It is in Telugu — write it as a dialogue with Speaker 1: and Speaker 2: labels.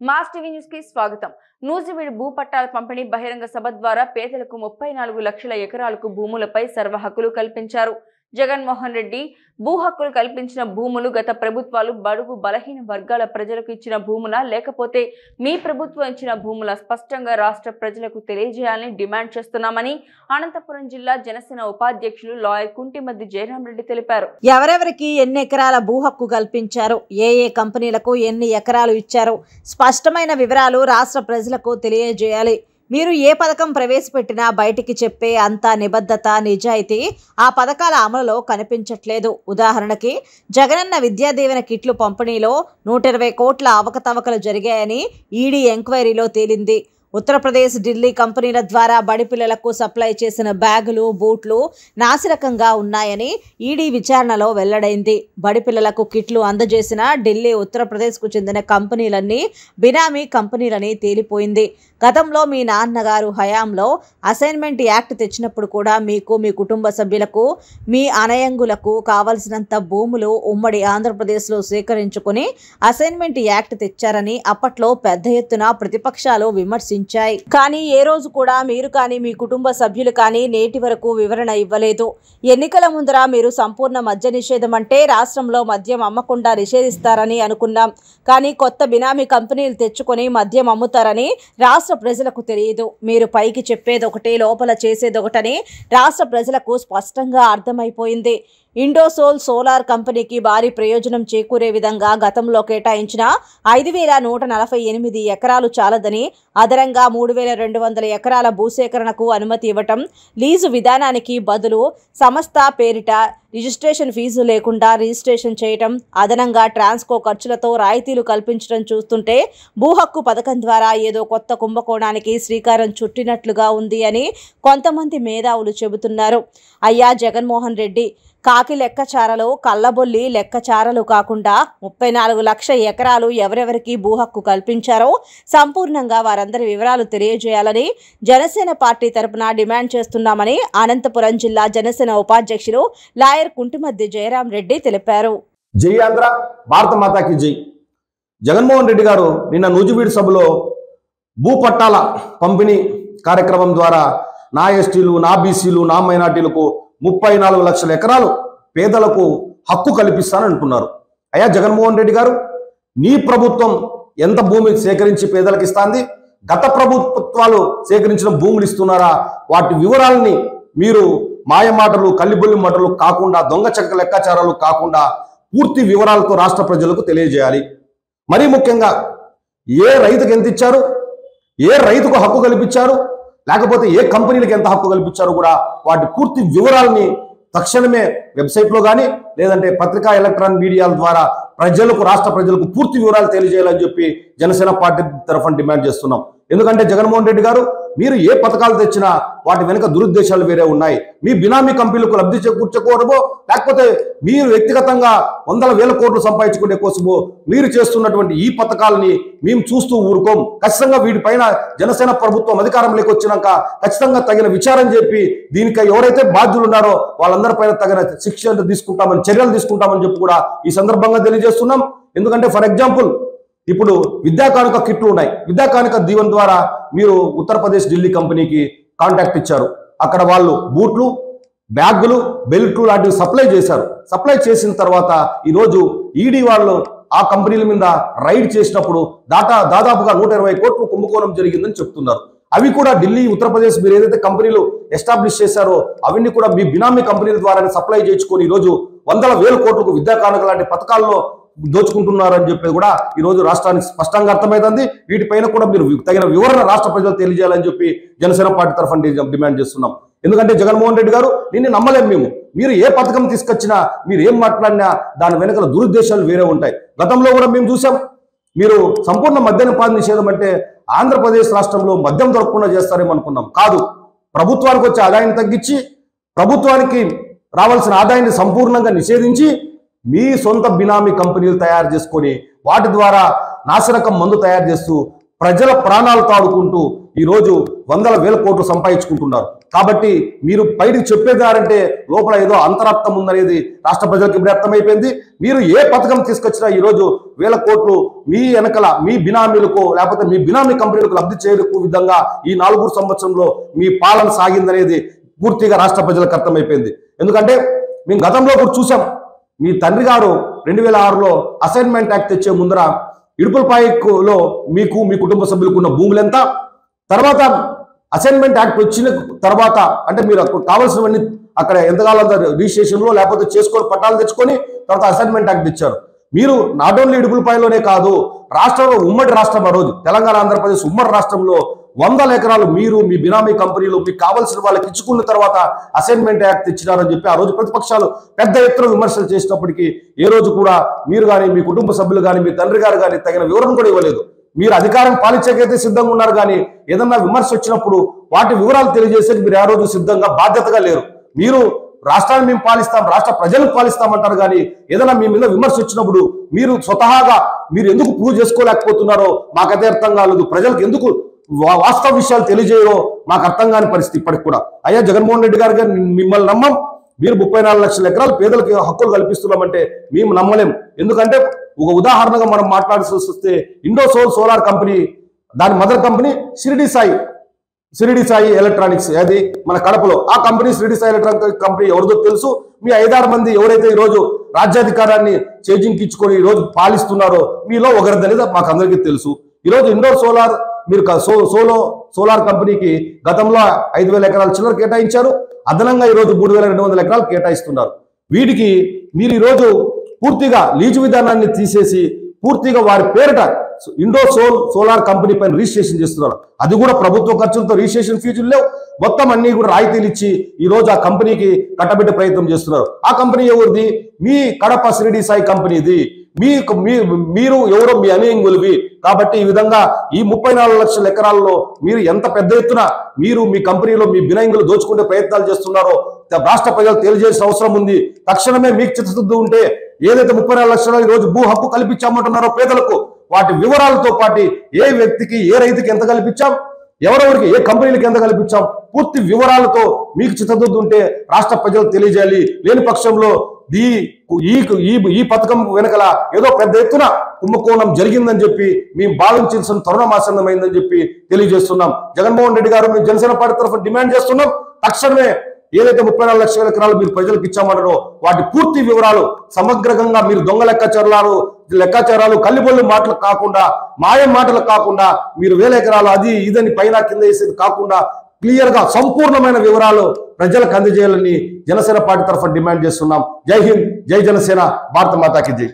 Speaker 1: మాస్ టీవీ న్యూస్కి స్వాగతం. నూజివీడు భూ పట్టాల పంపిణీ బహిరంగ సభ ద్వారా పేదలకు ముప్పై నాలుగు లక్షల ఎకరాలకు భూములపై సర్వ హక్కులు కల్పించారు. జగన్మోహన్ రెడ్డి భూ హక్కులు కల్పించిన భూములు గత ప్రభుత్వాలు బడుగు బలహీన వర్గాల ప్రజలకు ఇచ్చిన భూముల? లేకపోతే మీ ప్రభుత్వం ఇచ్చిన భూముల? స్పష్టంగా రాష్ట్ర ప్రజలకు తెలియజేయాలని డిమాండ్ చేస్తున్నామని అనంతపురం జిల్లా జనసేన ఉపాధ్యక్షులు లాయర్ కుంటిమద్ది జయరాం రెడ్డి తెలిపారు.
Speaker 2: ఎవరెవరికి ఎన్ని ఎకరాల భూ హక్కు కల్పించారు? ఏ ఏ కంపెనీలకు ఎన్ని ఎకరాలు ఇచ్చారు? స్పష్టమైన వివరాలు రాష్ట్ర ప్రజలకు తెలియజేయాలి. మీరు ఏ పథకం ప్రవేశపెట్టినా బయటికి చెప్పే అంత నిబద్ధత నిజాయితీ ఆ పథకాల అమలులో కనిపించట్లేదు. ఉదాహరణకి జగనన్న విద్యాదీవెన కిట్లు పంపిణీలో నూట ఇరవై కోట్ల అవకతవకలు జరిగాయని ఈడీ ఎంక్వైరీలో తేలింది. ఉత్తరప్రదేశ్ ఢిల్లీ కంపెనీల ద్వారా బడి పిల్లలకు సప్లై చేసిన బ్యాగులు బూట్లు నాసిరకంగా ఉన్నాయని ఈడీ విచారణలో వెల్లడైంది. బడి పిల్లలకు కిట్లు అందజేసిన ఢిల్లీ ఉత్తరప్రదేశ్కు చెందిన కంపెనీలన్నీ బినామీ కంపెనీలని తేలిపోయింది. గతంలో మీ నాన్నగారు హయాంలో అసైన్మెంట్ యాక్ట్ తెచ్చినప్పుడు కూడా మీకు మీ కుటుంబ సభ్యులకు మీ అనయంగులకు కావలసినంత భూములు ఉమ్మడి ఆంధ్రప్రదేశ్లో సేకరించుకుని అసైన్మెంట్ యాక్ట్ తెచ్చారని అప్పట్లో పెద్ద ఎత్తున ప్రతిపక్షాలు విమర్శించారు. విమర్శించాయి కానీ ఏ రోజు కూడా మీరు కానీ మీ కుటుంబ సభ్యులు కానీ నేటి వరకు వివరణ ఇవ్వలేదు. ఎన్నికల ముందర మీరు సంపూర్ణ మద్య నిషేధం అంటే రాష్ట్రంలో మద్యం అమ్మకుండా నిషేధిస్తారని అనుకున్నాం. కానీ కొత్త బినామీ కంపెనీలు తెచ్చుకొని మద్యం అమ్ముతారని రాష్ట్ర ప్రజలకు తెలియదు. మీరు పైకి చెప్పేదొకటి లోపల చేసేదొకటని రాష్ట్ర ప్రజలకు స్పష్టంగా అర్థమైపోయింది. ఇండోసోల్ సోలార్ కంపెనీకి భారీ ప్రయోజనం చేకూరే విధంగా గతంలో కేటాయించిన ఐదు వేల నూట నలభై ఎనిమిది ఎకరాలు చాలదని అదనంగా మూడు వేల రెండు వందల ఎకరాల భూసేకరణకు అనుమతి ఇవ్వటం లీజు విధానానికి బదులు సంస్థ పేరిట రిజిస్ట్రేషన్ ఫీజు లేకుండా రిజిస్ట్రేషన్ చేయటం అదనంగా ట్రాన్స్కో ఖర్చులతో రాయితీలు కల్పించడం చూస్తుంటే భూ హక్కు పథకం ద్వారా ఏదో కొత్త కుంభకోణానికి శ్రీకారం చుట్టినట్లుగా ఉంది అని కొంతమంది మేధావులు చెబుతున్నారు. అయ్యా జగన్మోహన్ రెడ్డి కాకి లెక్కచారలు కళ్ళబొల్లి లెక్కచారలు కాకుండా ముప్పై నాలుగు లక్ష ఎకరాలు ఎవరెవరికి భూ హక్కు కల్పించారో సంపూర్ణంగా వారందరి వివరాలు తెలియజేయాలని జనసేన పార్టీ తరపున డిమాండ్ చేస్తున్నామని అనంతపురం జిల్లా జనసేన ఉపాధ్యక్షులు లాయర్ కుంటిమద్ది జయరాం రెడ్డి తెలిపారు.
Speaker 3: జై ఆంధ్ర భారత మాతాకి జై. జగన్మోహన్ రెడ్డి గారు నిన్న నూజివీడు సభలో భూ పట్టాల పంపిణీ కార్యక్రమం ద్వారా నా ఎస్టీలు నా బీసీలు నా మైనార్టీలకు ముప్పై నాలుగు లక్షల ఎకరాలు పేదలకు హక్కు కల్పిస్తానంటున్నారు. అయ్యా జగన్మోహన్ రెడ్డి గారు నీ ప్రభుత్వం ఎంత భూమి సేకరించి పేదలకు ఇస్తాంది? గత ప్రభుత్వాలు సేకరించిన భూములు ఇస్తున్నారా? వాటి వివరాలని మీరు మాయమాటలు కల్లిబొల్లి మాటలు కాకుండా దొంగ చెక్క లెక్కాచారాలు కాకుండా పూర్తి వివరాలతో రాష్ట్ర ప్రజలకు తెలియజేయాలి. మరీ ముఖ్యంగా ఏ రైతుకు ఎంత ఇచ్చారు? ఏ రైతుకు హక్కు కల్పించారు? లేకపోతే ఏ కంపెనీలకు ఎంత హక్కు కల్పించారో కూడా వాటి పూర్తి వివరాలని తక్షణమే వెబ్సైట్లో కానీ లేదంటే పత్రికా ఎలక్ట్రానిక్ మీడియాల ద్వారా ప్రజలకు రాష్ట్ర ప్రజలకు పూర్తి వివరాలు తెలియజేయాలని చెప్పి జనసేన పార్టీ తరఫున డిమాండ్ చేస్తున్నాం. ఎందుకంటే జగన్మోహన్ రెడ్డి గారు మీరు ఏ పథకాలు తెచ్చినా వాటి వెనుక దురుద్దేశాలు వేరే ఉన్నాయి. మీ బినామీ కంపెనీలకు లబ్ధి చేకూర్చుకోవడమో లేకపోతే మీరు వ్యక్తిగతంగా వందల వేల కోట్లు సంపాదించుకునే కోసమో మీరు చేస్తున్నటువంటి ఈ పథకాలని మేము చూస్తూ ఊరుకోం. ఖచ్చితంగా వీటిపైన జనసేన ప్రభుత్వం అధికారంలోకి వచ్చినాక ఖచ్చితంగా తగిన విచారం చెప్పి దీనికి ఎవరైతే బాధ్యులు ఉన్నారో వాళ్ళందరిపైన తగిన శిక్ష తీసుకుంటామని చర్యలు తీసుకుంటామని చెప్పి కూడా ఈ సందర్భంగా తెలియజేస్తున్నాం. ఎందుకంటే ఫర్ ఎగ్జాంపుల్ ఇప్పుడు విద్యా కానుక కిట్లు ఉన్నాయి. విద్యా కానుక దీవెన ద్వారా మీరు ఉత్తరప్రదేశ్ ఢిల్లీ కంపెనీకి కాంటాక్ట్ ఇచ్చారు. అక్కడ వాళ్ళు బూట్లు బ్యాగులు బెల్ట్లు లాంటివి సప్లై చేశారు. సప్లై చేసిన తర్వాత ఈరోజు ఈడీ వాళ్ళు ఆ కంపెనీల మీద రైడ్ చేసినప్పుడు దాటా దాదాపుగా నూట ఇరవై కోట్లు కుంభకోణం జరిగిందని చెప్తున్నారు. అవి కూడా ఢిల్లీ ఉత్తరప్రదేశ్ మీరు ఏదైతే కంపెనీలు ఎస్టాబ్లిష్ చేశారో అవన్నీ కూడా మీ బినామీ కంపెనీల ద్వారా సప్లై చేసుకొని ఈరోజు వందల వేల కోట్లకు విద్యా కానుక లాంటి పథకాల్లో దోచుకుంటున్నారని చెప్పి కూడా ఈ రోజు రాష్ట్రానికి స్పష్టంగా అర్థమవుతుంది వీటిపైన కూడా మీరు తగిన వివరణ రాష్ట్ర ప్రజలు తెలియజేయాలని చెప్పి జనసేన పార్టీ తరఫున డిమాండ్ చేస్తున్నాం. ఎందుకంటే జగన్మోహన్ రెడ్డి గారు నిన్ను నమ్మలేం మేము. మీరు ఏ పథకం తీసుకొచ్చినా మీరు ఏం మాట్లాడినా దాని వెనకల దురుద్దేశాలు వేరే ఉంటాయి. గతంలో కూడా మేము చూసాం. మీరు సంపూర్ణ మద్యపాన నిషేధం అంటే ఆంధ్రప్రదేశ్ రాష్ట్రంలో మద్యం దొరకకుండా చేస్తారేమో అనుకున్నాం. కాదు. ప్రభుత్వానికి వచ్చే ఆదాయాన్ని తగ్గించి ప్రభుత్వానికి రావాల్సిన ఆదాయాన్ని సంపూర్ణంగా నిషేధించి మీ సొంత బినామీ కంపెనీలు తయారు చేసుకొని వాటి ద్వారా నాశనకం మందు తయారు చేస్తూ ప్రజల ప్రాణాలు తాడుకుంటూ ఈరోజు వందల వేల కోట్లు సంపాదించుకుంటున్నారు. కాబట్టి మీరు పైకి చెప్పేదారంటే లోపల ఏదో అంతరార్థం ఉందనేది రాష్ట్ర ప్రజలకు ఇప్పుడు అర్థమైపోయింది. మీరు ఏ పథకం తీసుకొచ్చినా ఈరోజు వేల కోట్లు మీ వెనకల మీ బినామీలకు లేకపోతే మీ బినామీ కంపెనీలకు లబ్ధి చేరుకు విధంగా ఈ నాలుగు సంవత్సరంలో మీ పాలన సాగిందనేది పూర్తిగా రాష్ట్ర ప్రజలకు అర్థమైపోయింది. ఎందుకంటే మేము గతంలో కూడా చూసాం మీ తండ్రి గారు రెండు వేల ఆరులో అసైన్మెంట్ యాక్ట్ తెచ్చే ముందర ఇడుపులపాయలో మీకు మీ కుటుంబ సభ్యులకు ఉన్న భూములు ఎంత? తర్వాత అసైన్మెంట్ యాక్ట్ వచ్చిన తర్వాత అంటే మీరు అక్కడ కావాల్సినవన్నీ అక్కడ ఎంతకాలం రిజిస్ట్రేషన్లో లేకపోతే చేసుకొని పట్టాలు తెచ్చుకొని తర్వాత అసైన్మెంట్ యాక్ట్ తెచ్చారు. మీరు నాట్ ఓన్లీ ఇడుపులపాయలోనే కాదు రాష్ట్రంలో ఉమ్మడి రాష్ట్రం ఆ రోజు తెలంగాణ ఆంధ్రప్రదేశ్ ఉమ్మడి రాష్ట్రంలో వందల ఎకరాలు మీరు మీ బినామీ కంపెనీలు మీకు కావాల్సిన వాళ్ళకి ఇచ్చుకున్న తర్వాత అసైన్మెంట్ యాక్ట్ ఇచ్చినారని చెప్పి ఆ రోజు ప్రతిపక్షాలు పెద్ద ఎత్తున విమర్శలు చేసినప్పటికీ ఏ రోజు కూడా మీరు కానీ మీ కుటుంబ సభ్యులు కానీ మీ తండ్రి గారు కానీ తగిన వివరణ కూడా ఇవ్వలేదు. మీరు అధికారం పాలించకైతే సిద్ధంగా ఉన్నారు కానీ ఏదన్నా విమర్శ వచ్చినప్పుడు వాటి వివరాలు తెలియజేసేది మీరు ఆ రోజు సిద్ధంగా బాధ్యతగా లేరు. మీరు రాష్ట్రాన్ని మేము పాలిస్తాం రాష్ట్ర ప్రజలకు పాలిస్తామంటారు కానీ ఏదైనా మీ మీద విమర్శ వచ్చినప్పుడు మీరు స్వతహాగా మీరు ఎందుకు ప్రూవ్ చేసుకోలేకపోతున్నారో మాకైతే అర్థం కాలేదు. ప్రజలకు ఎందుకు వాస్తవ విషయాలు తెలియజేయో మాకు అర్థం కాని పరిస్థితి ఇప్పటికి కూడా. అయ్యా జగన్మోహన్ రెడ్డి గారు మిమ్మల్ని నమ్మం. మీరు ముప్పై నాలుగు లక్షల ఎకరాలు పేదలకు హక్కులు కల్పిస్తున్నామంటే మేము నమ్మలేం. ఎందుకంటే ఒక ఉదాహరణగా మనం మాట్లాడాల్సి వస్తే ఇండోసోల్ సోలార్ కంపెనీ దాని mother company Shirdi Sai Shirdi Sai electronics అది మన కడపలో. ఆ company Shirdi Sai electronic company ఎవరిదో తెలుసు. మీ ఐదారు మంది ఎవరైతే ఈ రోజు రాజ్యాధికారాన్ని చేజింకించుకొని ఈ రోజు పాలిస్తున్నారో మీలో ఒకరిదనేది మాకు అందరికీ తెలుసు. ఈరోజు ఇండోర్ సోలార్ మీరు సో సోలో సోలార్ కంపెనీకి గతంలో ఐదు వేల ఎకరాల చిల్లర కేటాయించారు. అదనంగా ఈ రోజు మూడు వేల రెండు వందల ఎకరాలు కేటాయిస్తున్నారు. వీటికి మీరు ఈరోజు పూర్తిగా లీజు విధానాన్ని తీసేసి పూర్తిగా వారి పేరిట ఇండో సోల్ సోలార్ కంపెనీ పైన రిజిస్ట్రేషన్ చేస్తున్నారు. అది కూడా ప్రభుత్వ ఖర్చులతో రిజిస్ట్రేషన్ ఫీజులు లేవు. మొత్తం అన్ని కూడా రాయితీలు ఇచ్చి ఈ రోజు ఆ కంపెనీకి కట్టబెట్టే ప్రయత్నం చేస్తున్నారు. ఆ కంపెనీ ఎవరిది? మీ కడప సిరిడి సాయి కంపెనీది. మీకు మీ- మీరు ఎవరో మీ అనేంగులివి కాబట్టి ఈ విధంగా ఈ ముప్పై నాలుగు లక్షల ఎకరాల్లో మీరు ఎంత పెద్ద ఎత్తున మీరు మీ కంపెనీలో మీ బినాయింగులు దోచుకునే ప్రయత్నాలు చేస్తున్నారో రాష్ట్ర ప్రజలు తెలియజేసిన అవసరం ఉంది. తక్షణమే మీకు చిత్తశుద్ధి ఉంటే ఏదైతే ముప్పై నాలుగు లక్షల ఈ రోజు భూ హక్కు కల్పించామంటున్నారో పేదలకు వాటి వివరాలతో పాటు ఏ వ్యక్తికి ఏ రైతుకి ఎంత కల్పించాం? ఎవరెవరికి ఏ కంపెనీలకు ఎంత కల్పించాం? పూర్తి వివరాలతో మీకు చిత్తశుద్ధి ఉంటే రాష్ట్ర ప్రజలు తెలియజేయాలి. లేని పక్షంలో ఈ ఈ ఈ ఈ పథకం వెనకల ఏదో పెద్ద ఎత్తున కుంభకోణం జరిగిందని చెప్పి మేము భావించాల్సిన తరుణం ఆసన్నమైందని చెప్పి తెలియజేస్తున్నాం. జగన్మోహన్ రెడ్డి గారు మేము జనసేన పార్టీ తరఫున డిమాండ్ చేస్తున్నాం. తక్షణమే ఏదైతే ముప్పై నాలుగు లక్షల ఎకరాలు మీరు ప్రజలకు ఇచ్చామన్నారో వాటి పూర్తి వివరాలు సమగ్రంగా మీరు దొంగ లెక్కాచారాలు లెక్కాచారాలు కల్లిబొల్లి మాటలు కాకుండా మాయం మాటలు కాకుండా మీరు వేల ఎకరాలు అది ఇదని పైన కింద వేసేది కాకుండా క్లియర్గా సంపూర్ణమైన వివరాలు ప్రజలకు అందజేయాలని జనసేన పార్టీ తరఫున డిమాండ్ చేస్తున్నాం. జై హింద్ జై జనసేన భారత మాతాకి జై.